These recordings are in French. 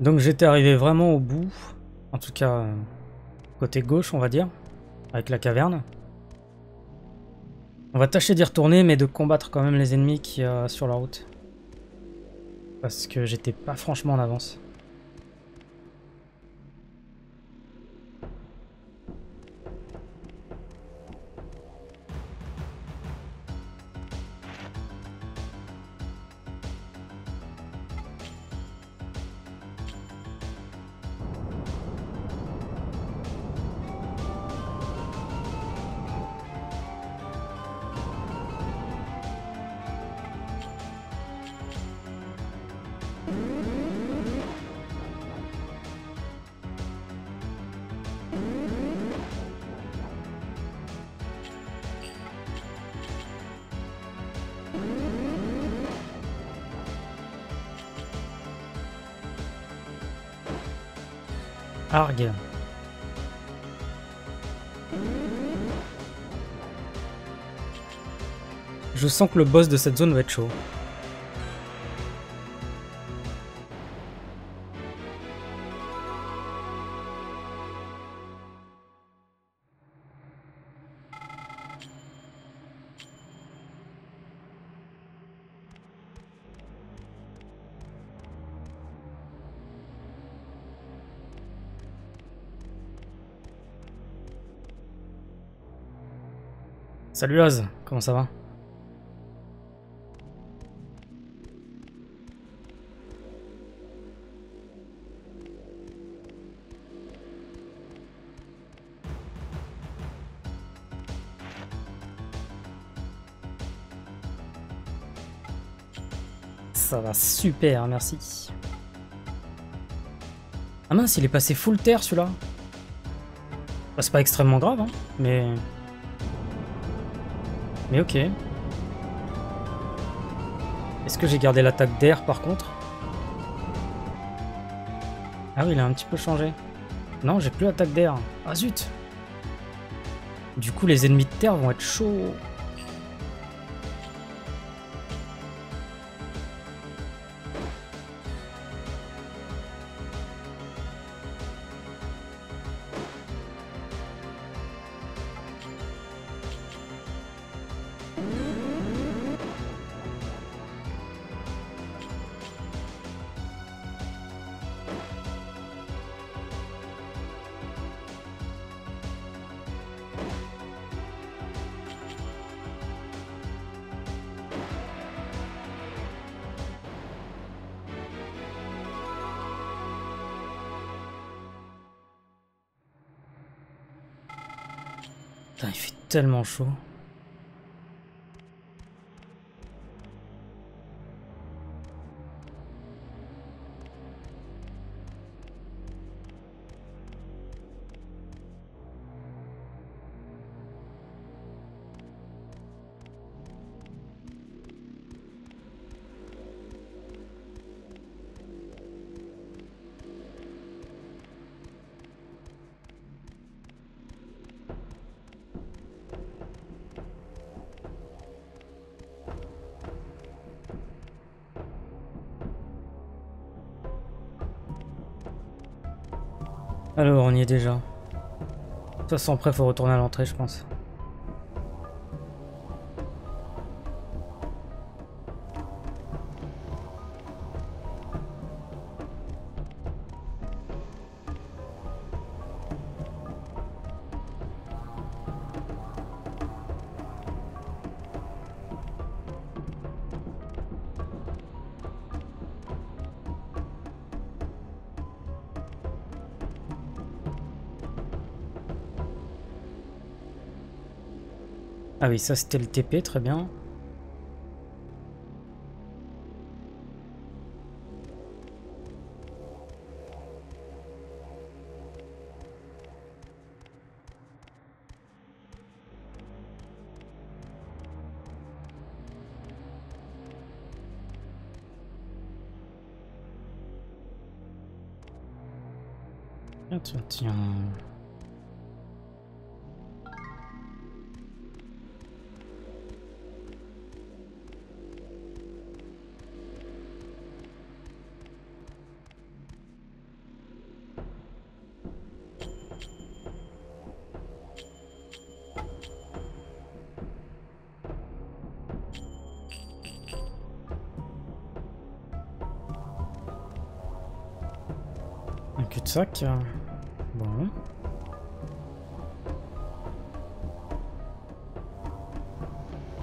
Donc j'étais arrivé vraiment au bout, en tout cas euh, côté gauche on va dire, avec la caverne. On va tâcher d'y retourner mais de combattre quand même les ennemis qui y a sur la route. Parce que j'étais pas franchement en avance. Argue. Je sens que le boss de cette zone va être chaud. Salut Az, comment ça va Ça va super, merci. Ah mince, il est passé full terre celui-là. Bah, c'est pas extrêmement grave, hein, mais... Mais ok. Est-ce que j'ai gardé l'attaque d'air par contre? Ah oui, il a un petit peu changé. Non, j'ai plus l'attaque d'air. Ah zut Du coup, les ennemis de terre vont être chauds. Putain, il fait tellement chaud. De toute façon, après, faut retourner à l'entrée, je pense. Ah oui, ça c'était le TP, très bien.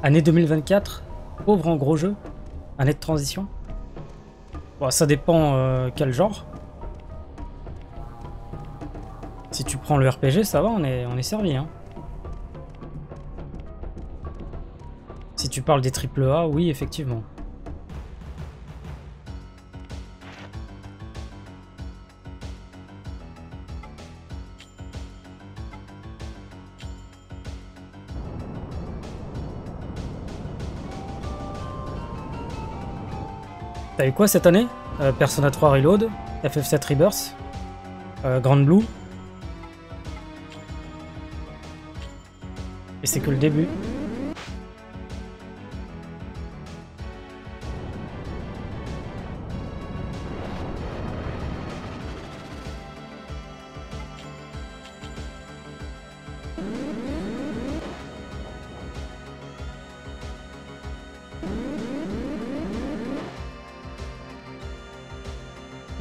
Année 2024 Pauvre en gros jeu Année de transition Bon, ça dépend euh, quel genre. Si tu prends le RPG, ça va, on est, servi. Hein. Si tu parles des AAA, oui, effectivement. T'as eu quoi cette année euh, Persona 3 Reload, FF7 Rebirth, euh, Grand Blue? Et c'est que le début.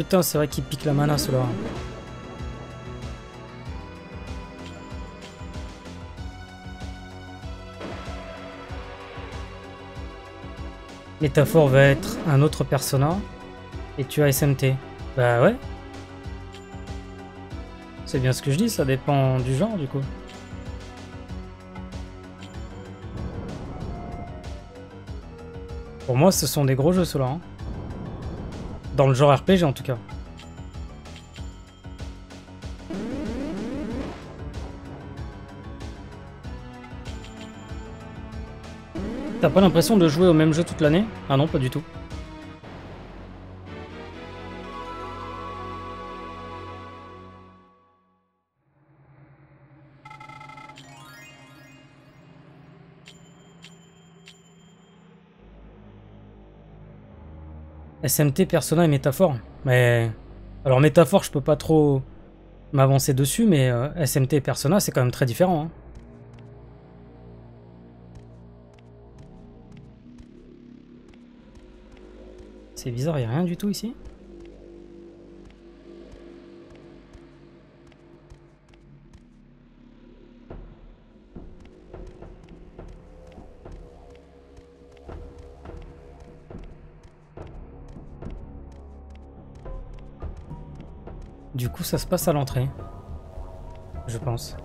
Putain, c'est vrai qu'il pique la mana, cela. Métaphore va être un autre persona. Et tu as SMT. Bah ouais. C'est bien ce que je dis, ça dépend du genre du coup. Pour moi, ce sont des gros jeux ceux-là. Hein. Dans le genre RPG en tout cas. T'as pas l'impression de jouer au même jeu toute l'année? Ah non, pas du tout. SMT, Persona et Métaphore. Mais... Alors Métaphore, je peux pas trop m'avancer dessus, mais euh, SMT et Persona, c'est quand même très différent. Hein. C'est bizarre, il a rien du tout ici Du coup, ça se passe à l'entrée. Je pense.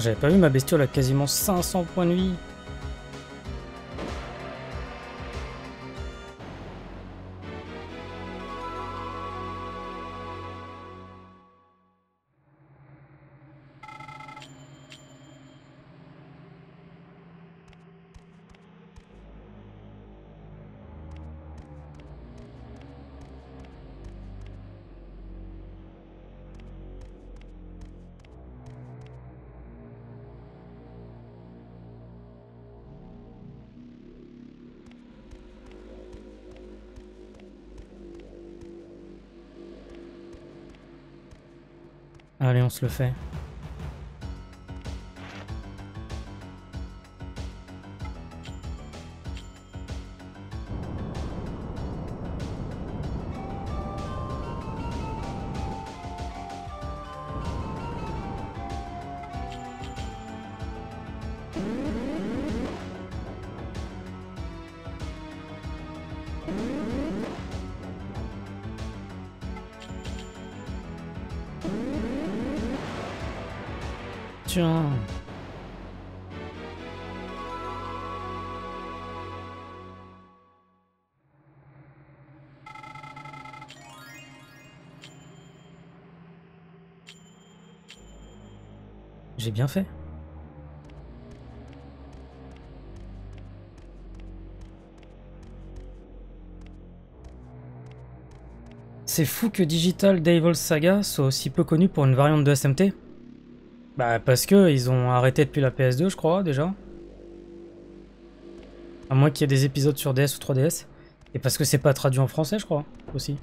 J'avais pas vu ma bestiole à quasiment 500 points de vie. Se le fait. J'ai bien fait. C'est fou que Digital Devil Saga soit aussi peu connu pour une variante de SMT. Bah parce que ils ont arrêté depuis la PS2 je crois déjà. À moins qu'il y ait des épisodes sur DS ou 3DS. Et parce que c'est pas traduit en français je crois aussi.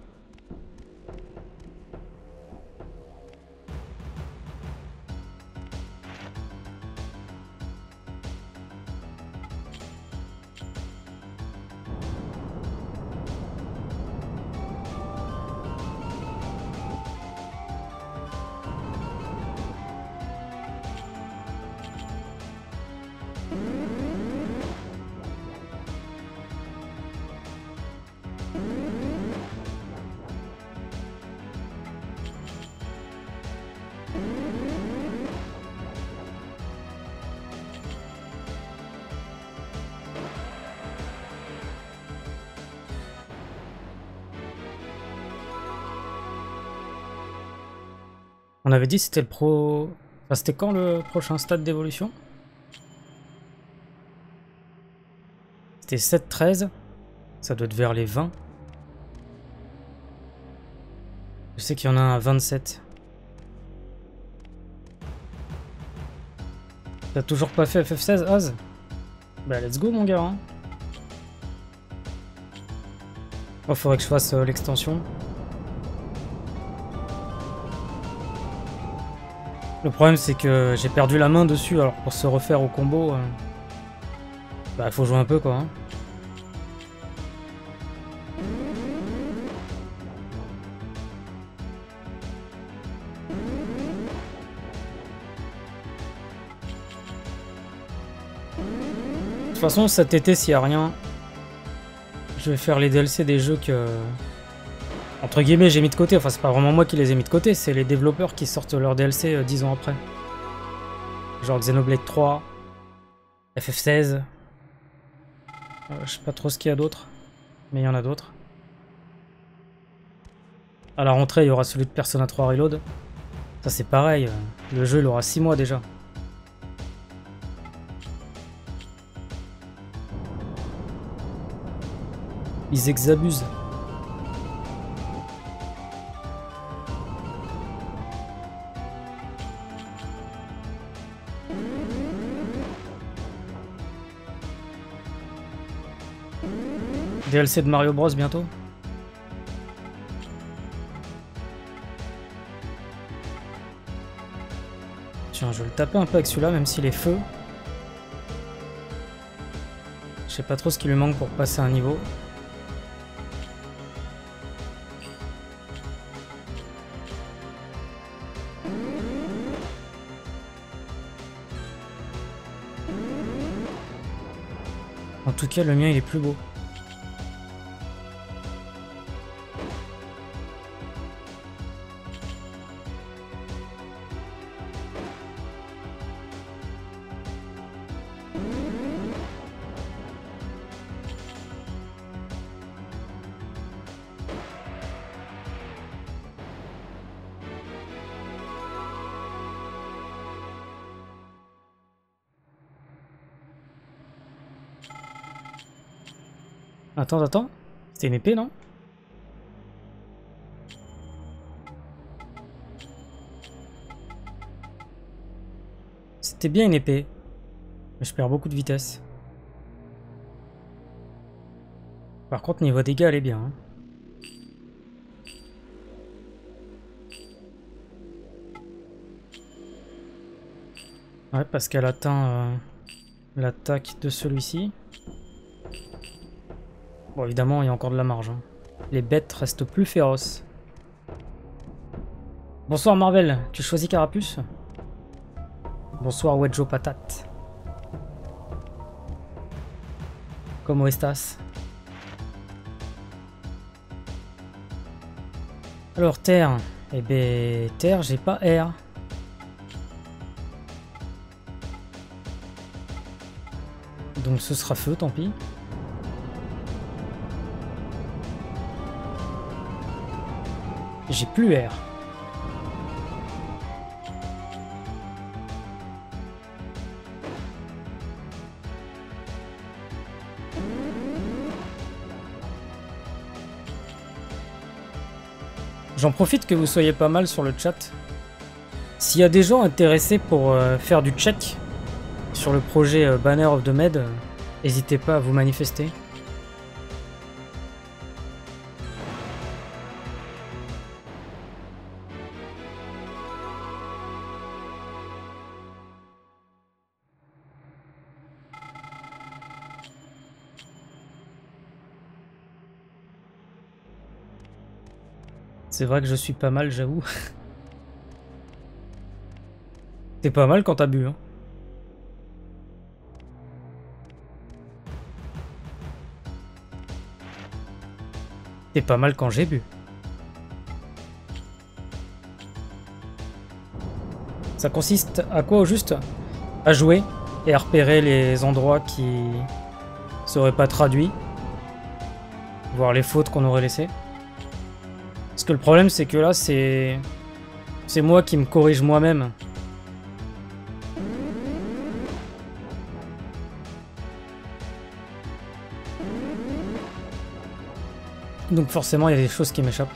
On avait dit c'était le pro... Enfin, c'était quand le prochain stade d'évolution? C'était 7-13. Ça doit être vers les 20. Je sais qu'il y en a un à 27. T'as toujours pas fait FF16, Az Bah let's go mon gars. Hein. Oh, faudrait que je fasse euh, l'extension. Le problème c'est que j'ai perdu la main dessus, alors pour se refaire au combo, euh, bah faut jouer un peu quoi. Hein. De toute façon cet été s'il n'y a rien, je vais faire les DLC des jeux que entre guillemets, j'ai mis de côté. Enfin, c'est pas vraiment moi qui les ai mis de côté, c'est les développeurs qui sortent leur DLC 10 euh, ans après. Genre Xenoblade 3, FF16. Euh, je sais pas trop ce qu'il y a d'autre, mais il y en a d'autres. À la rentrée, il y aura celui de Persona 3 Reload. Ça, c'est pareil. Euh, le jeu, il aura 6 mois déjà. Ils exabusent. DLC de Mario Bros bientôt Tiens, je vais le taper un peu avec celui-là, même s'il est feu. Je sais pas trop ce qui lui manque pour passer un niveau. En tout cas, le mien, il est plus beau. Attends, attends. C'était une épée, non C'était bien une épée. Mais je perds beaucoup de vitesse. Par contre, niveau dégâts, elle est bien. Hein. Ouais, parce qu'elle atteint euh, l'attaque de celui-ci. Bon, évidemment, il y a encore de la marge. Hein. Les bêtes restent plus féroces. Bonsoir Marvel, tu choisis Carapuce? Bonsoir Wedjo Patate. Comment estas? Alors Terre, eh ben Terre, j'ai pas air. Donc ce sera feu, tant pis. J'ai plus air. J'en profite que vous soyez pas mal sur le chat. S'il y a des gens intéressés pour euh, faire du check sur le projet euh, Banner of the Med, euh, n'hésitez pas à vous manifester. C'est vrai que je suis pas mal, j'avoue. T'es pas mal quand t'as bu, hein. T'es pas mal quand j'ai bu. Ça consiste à quoi au juste? À jouer et à repérer les endroits qui seraient pas traduits, voir les fautes qu'on aurait laissées. Que le problème c'est que là c'est c'est moi qui me corrige moi-même. Donc forcément, il y a des choses qui m'échappent.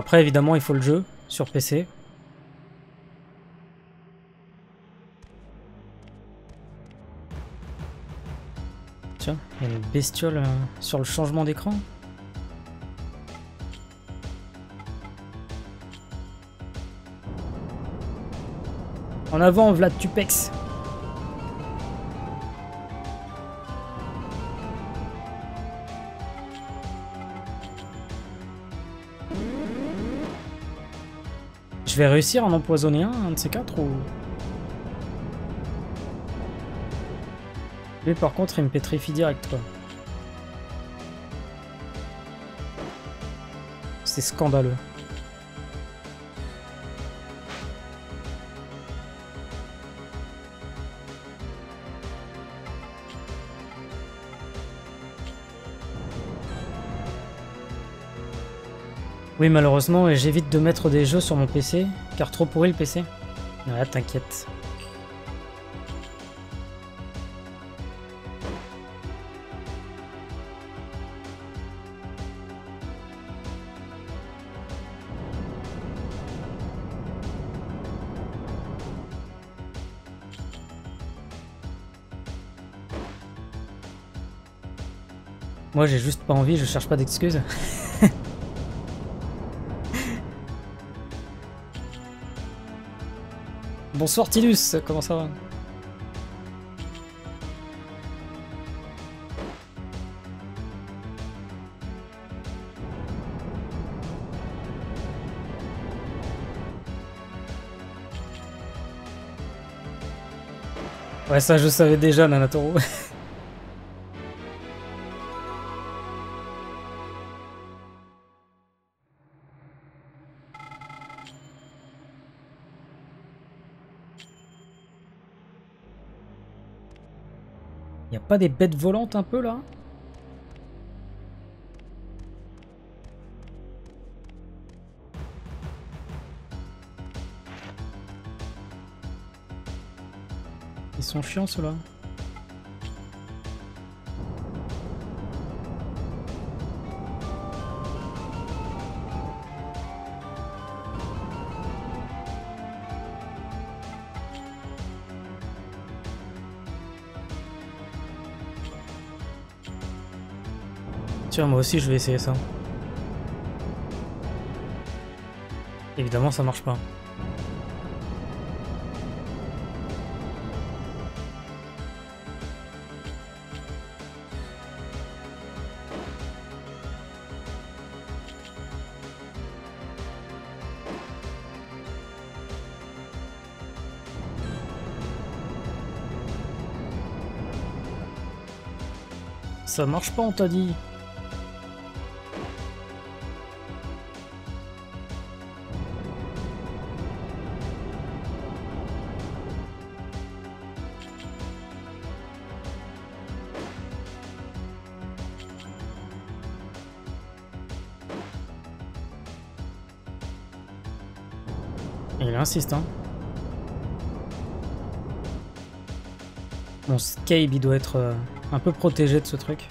Après évidemment il faut le jeu sur PC. Tiens, il y a une bestiole euh, sur le changement d'écran. En avant, Vlad Tupex. Je vais réussir à en empoisonner un, un de ces quatre ou... Lui par contre il me pétrifie direct quoi. C'est scandaleux. Oui malheureusement j'évite de mettre des jeux sur mon PC, car trop pourri le PC. Ouais t'inquiète. Moi j'ai juste pas envie, je cherche pas d'excuses. Bonsoir Tilus, comment ça va Ouais ça je savais déjà Nanatoro. pas des bêtes volantes un peu là Ils sont chiants ceux-là. Moi aussi, je vais essayer ça. Évidemment, ça marche pas. Ça marche pas, on t'a dit. Insiste, hein. Mon Scabe, il doit être euh, un peu protégé de ce truc.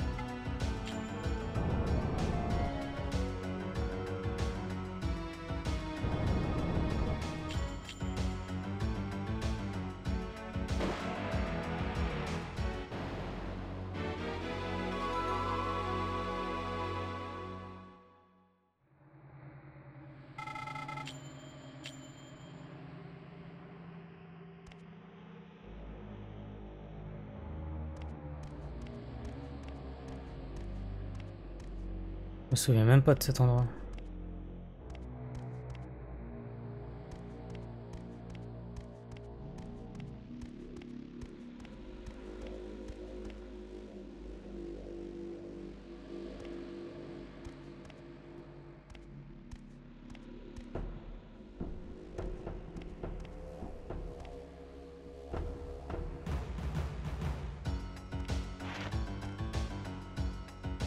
Souviens même pas de cet endroit.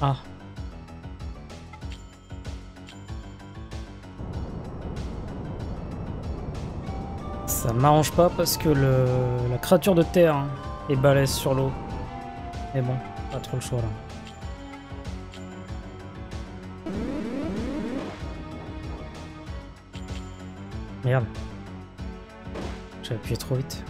Ah. M'arrange pas parce que le, la créature de terre hein, est balèze sur l'eau. Mais bon, pas trop le choix là. Merde. J'ai appuyé trop vite.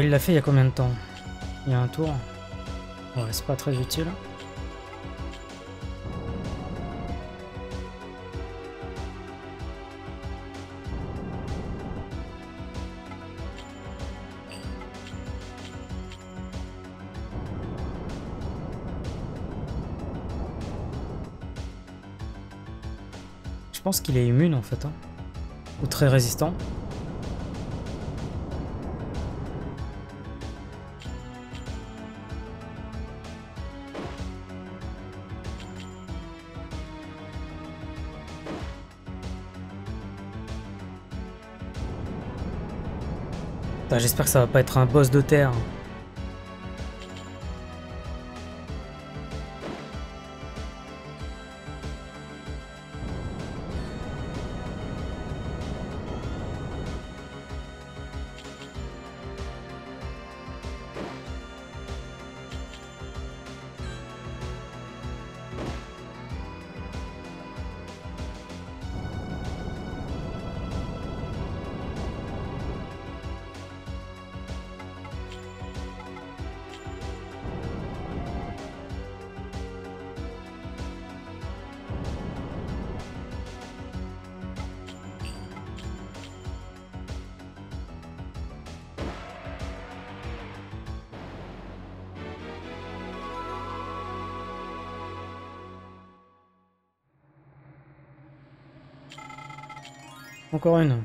Euh, il l'a fait il y a combien de temps Il y a un tour. Ouais, c'est pas très utile. Je pense qu'il est immune en fait. hein. Ou très résistant. J'espère que ça va pas être un boss de terre. Encore une.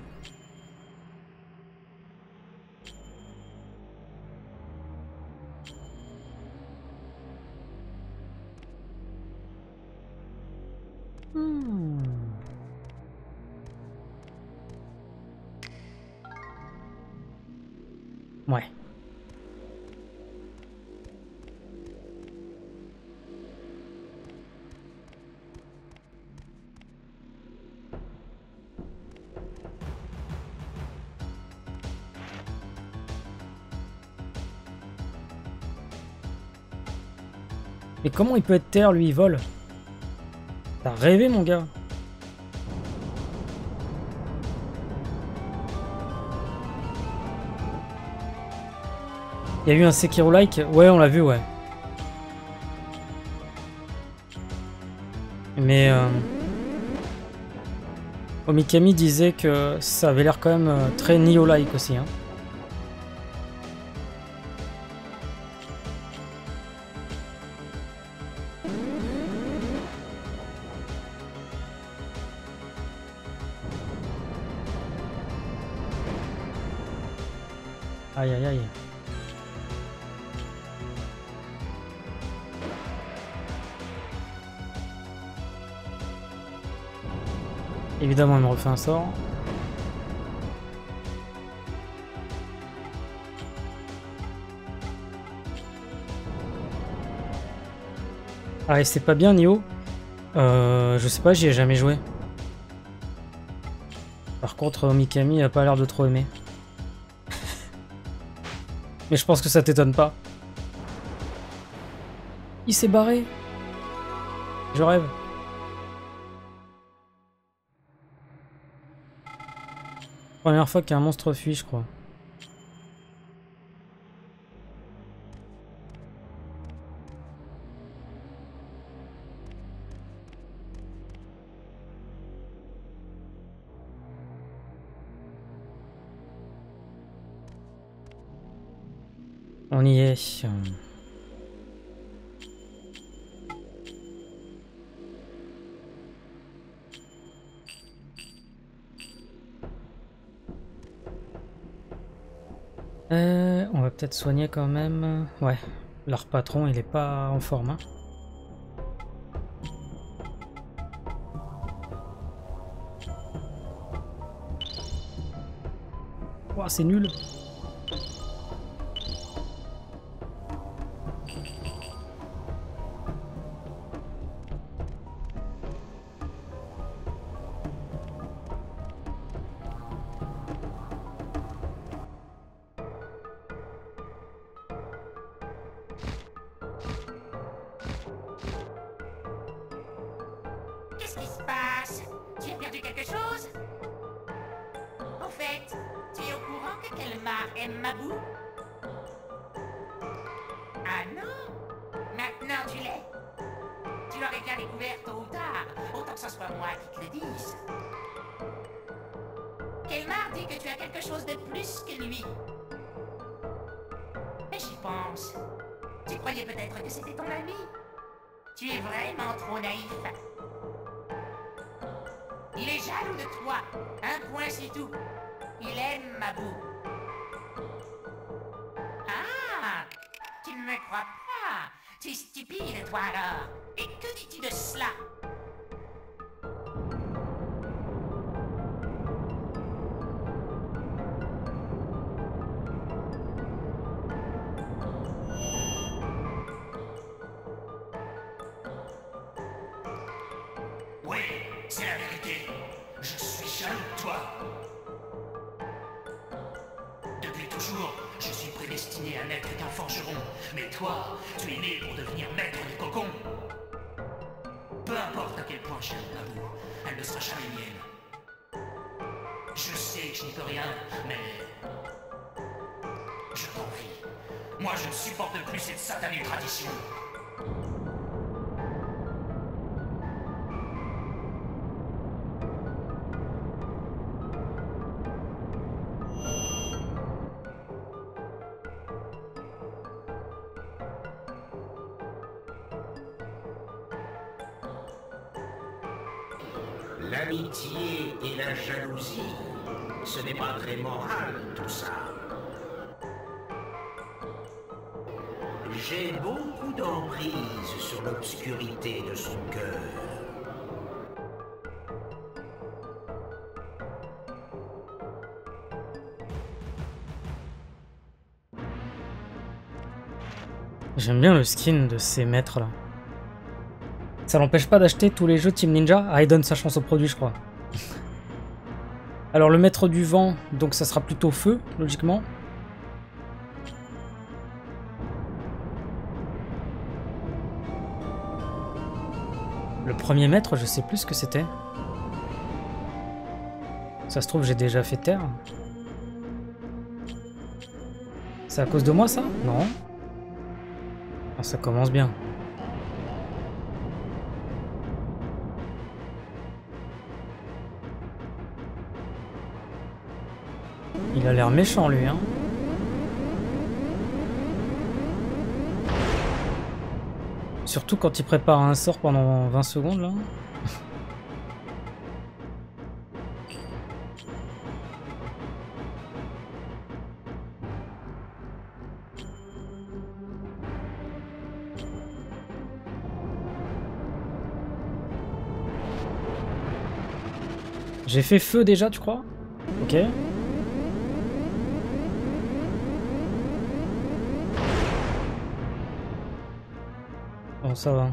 Comment il peut être terre, lui, il vole T'as rêvé, mon gars Il y a eu un Sekiro-like Ouais, on l'a vu, ouais. Mais... Euh... Omikami disait que ça avait l'air quand même euh, très Nioh-like aussi. Hein. Évidemment, il me refait un sort. Ah, et c'est pas bien, Nio? Euh, Je sais pas, j'y ai jamais joué. Par contre, Mikami a pas l'air de trop aimer. Mais je pense que ça t'étonne pas. Il s'est barré. Je rêve. Première fois qu'un monstre fuit, je crois. On y est. peut-être soigner quand même. Ouais, leur patron, il est pas en forme. Hein. c'est nul. Tu croyais peut-être que c'était ton ami? Tu es vraiment trop naïf. Il est jaloux de toi. Un point, c'est tout. Il aime ma boue. Ah Tu ne me crois pas Tu es stupide, toi, alors. Et que dis-tu de cela? L'amitié et la jalousie, ce n'est pas très moral tout ça. J'ai beaucoup d'emprise sur l'obscurité de son cœur. J'aime bien le skin de ces maîtres là. Ça l'empêche pas d'acheter tous les jeux Team Ninja Ah, il donne sa chance au produit, je crois. Alors, le maître du vent, donc ça sera plutôt feu, logiquement. Le premier mètre, je sais plus ce que c'était. Ça se trouve, j'ai déjà fait terre. C'est à cause de moi, ça? Non. Ah, ça commence bien. Il a l'air méchant, lui, hein. Surtout quand il prépare un sort pendant 20 secondes, là. J'ai fait feu déjà, tu crois? Ok. Ça va.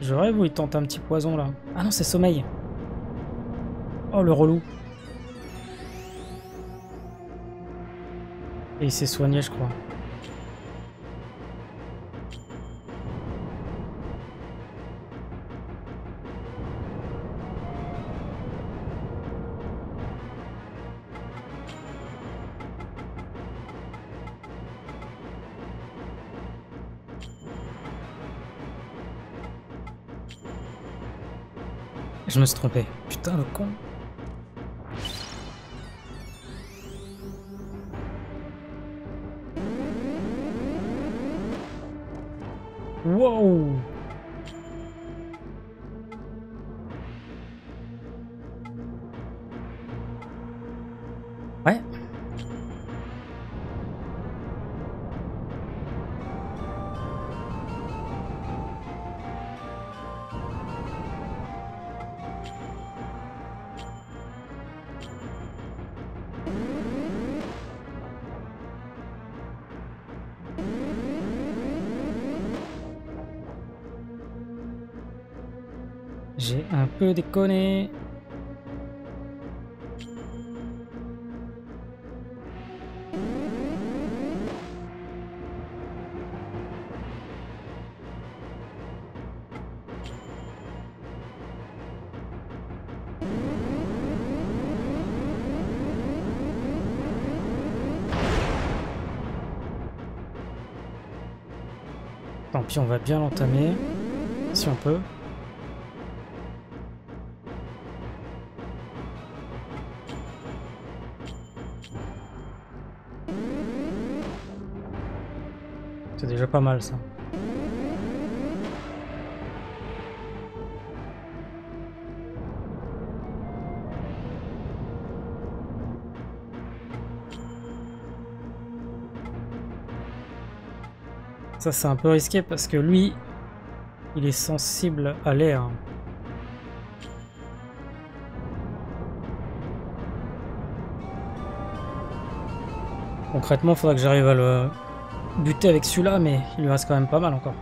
Je rêve où il tente un petit poison là. Ah non, c'est sommeil. Oh le relou. Il s'est soigné, je crois. Je me suis trompé. Putain, le con. Peu déconné. Tant pis, on va bien l'entamer. Si on peut. Pas mal ça. Ça c'est un peu risqué parce que lui, il est sensible à l'air. Concrètement, faudra que j'arrive à le buter avec celui-là, mais il lui reste quand même pas mal encore.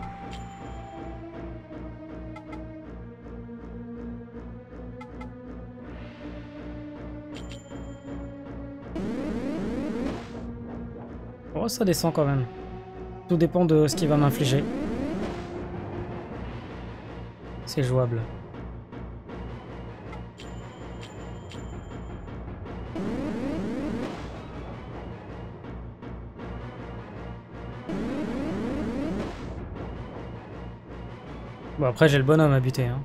Oh, ça descend quand même. Tout dépend de ce qu'il va m'infliger. C'est jouable. Bon après j'ai le bonhomme à buter. Hein.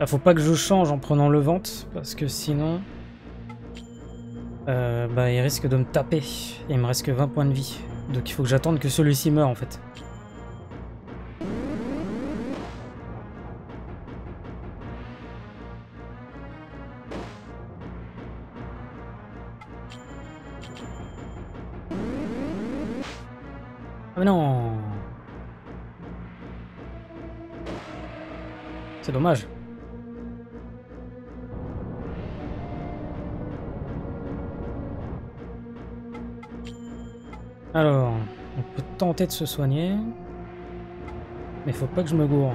Là, faut pas que je change en prenant le vente, parce que sinon... Euh, bah, il risque de me taper. Il me reste que 20 points de vie. Donc il faut que j'attende que celui-ci meure, en fait. Alors, on peut tenter de se soigner. Mais faut pas que je me gourre.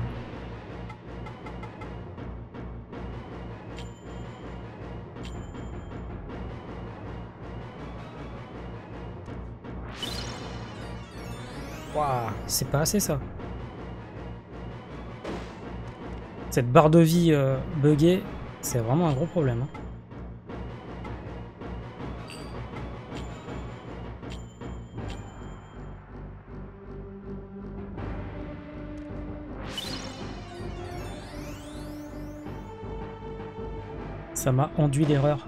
Waouh, c'est pas assez ça. Cette barre de vie euh, buggée, c'est vraiment un gros problème. hein. Ça m'a enduit l'erreur.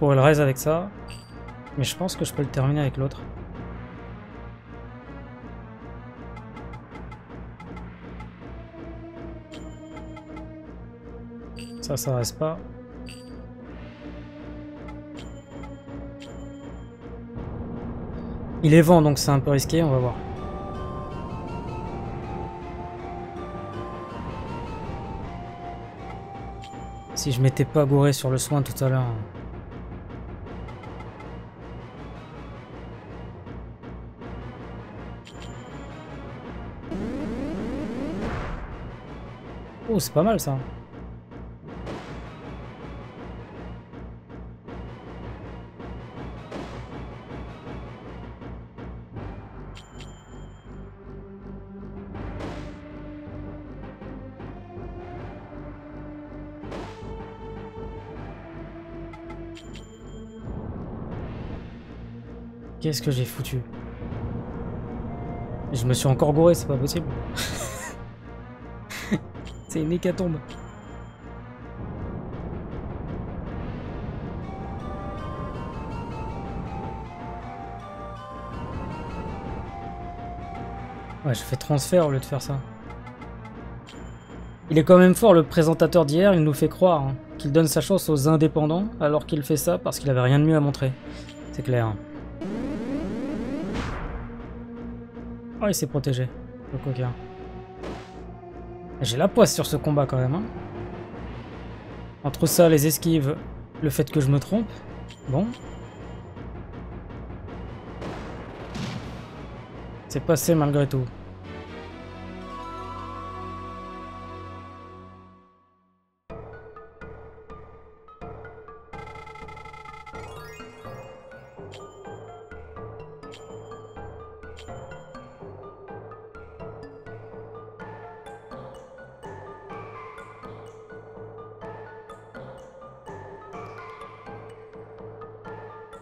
Pourrais le raise avec ça, mais je pense que je peux le terminer avec l'autre. Ça, ça reste pas. Il est vent, donc c'est un peu risqué, on va voir. Si je m'étais pas gouré sur le soin tout à l'heure. Oh, c'est pas mal ça. Qu'est-ce que j'ai foutu? Je me suis encore gouré, c'est pas possible. c'est une hécatombe. Ouais, je fais transfert au lieu de faire ça. Il est quand même fort le présentateur d'hier, il nous fait croire hein, qu'il donne sa chance aux indépendants alors qu'il fait ça parce qu'il avait rien de mieux à montrer. C'est clair. Oh, il s'est protégé, le coquin. J'ai la poisse sur ce combat quand même. hein. Entre ça, les esquives, le fait que je me trompe. Bon. C'est passé malgré tout.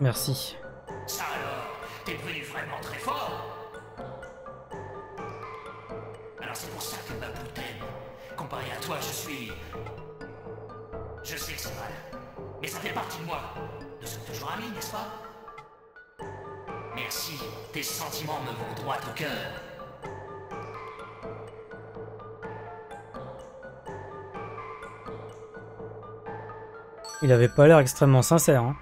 Merci. Ça alors, t'es devenu vraiment très fort Alors c'est pour ça que Babou t'aime. Comparé à toi, je suis... Je sais que c'est mal, mais ça fait partie de moi. Nous sommes toujours amis, n'est-ce pas? Merci, tes sentiments me vont droit au cœur. Il avait pas l'air extrêmement sincère. Hein.